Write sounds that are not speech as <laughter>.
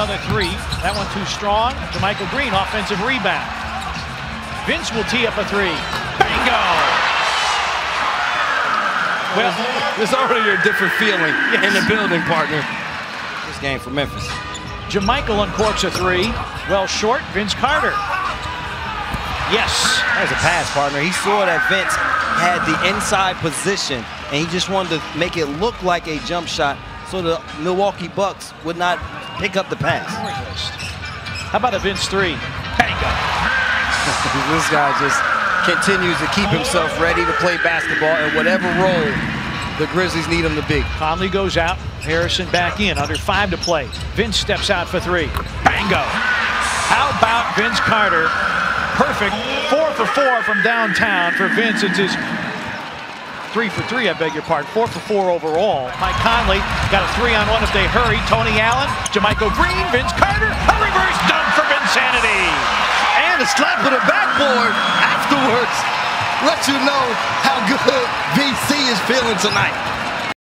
another three. That one too strong. JaMychal Green, offensive rebound. Vince will tee up a three. Bingo! Well, there's already a different feeling yes. in the building, partner. This game for Memphis. JaMychal uncorks a three. Well short, Vince Carter. Yes. That was a pass, partner. He saw that Vince had the inside position, and he just wanted to make it look like a jump shot so the Milwaukee Bucks would not pick up the pass. How about a Vince three? <laughs> This guy just continues to keep himself ready to play basketball in whatever role the Grizzlies need him to be. Conley goes out, Harrison back in, under five to play. Vince steps out for three. Bango. How about Vince Carter? Perfect, four for four from downtown for Vince. It's his three for three, I beg your pardon. Four for four overall. Mike Conley got a three on one if they hurry. Tony Allen, JaMychal Green, Vince Carter, a reverse dunk for Vinsanity. And a slap of the backboard afterwards let you know how good VC is feeling tonight.